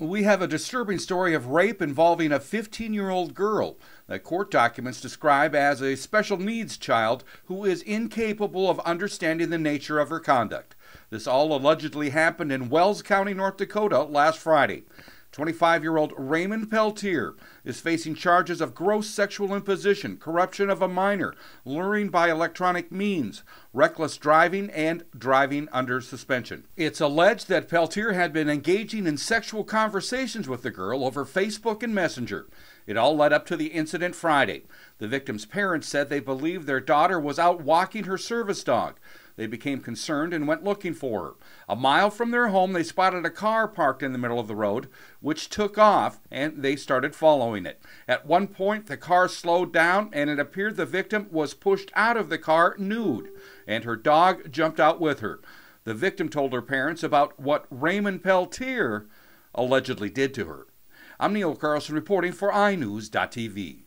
We have a disturbing story of rape involving a 15 year old girl that court documents describe as a special needs child who is incapable of understanding the nature of her conduct. This all allegedly happened in Wells County, North Dakota last Friday. 25 year old Raymond Peltier is facing charges of gross sexual imposition, corruption of a minor, luring by electronic means, reckless driving, and driving under suspension. It's alleged that Peltier had been engaging in sexual conversations with the girl over Facebook and Messenger. It all led up to the incident Friday. The victim's parents said they believed their daughter was out walking her service dog. They became concerned and went looking for her. A mile from their home, they spotted a car parked in the middle of the road, which took off, and they started following it. At one point, the car slowed down, and it appeared the victim was pushed out of the car nude, and her dog jumped out with her. The victim told her parents about what Raymond Peltier allegedly did to her. I'm Neil Carlson reporting for iNewZ.TV.